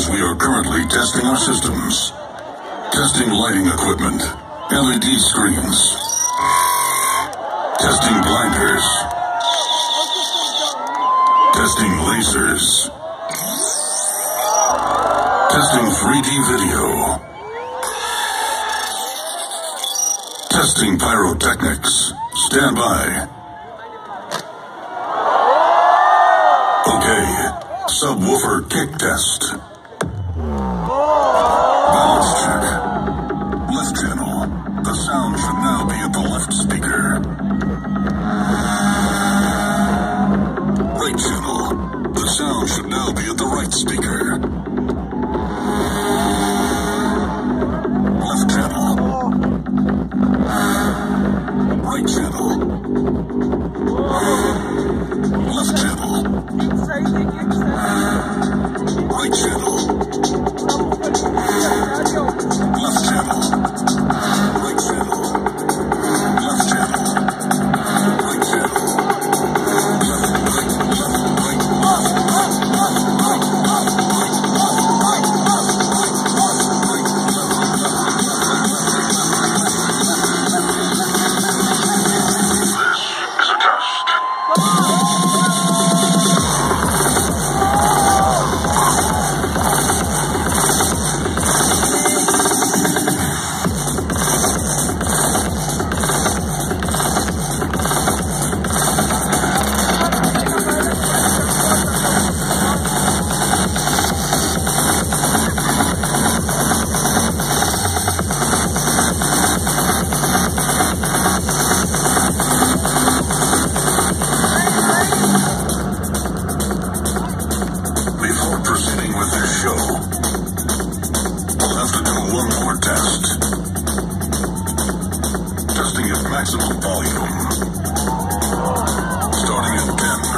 as we are currently testing our systems. Testing lighting equipment, LED screens. Testing blinders. Testing lasers. Testing 3D video. Testing pyrotechnics. Stand by. Okay, subwoofer kick test. Balance check. Left channel. The sound should now be at the left speaker. Right channel. The sound should now be at the right speaker. Test. maximum volume. Starting at 10,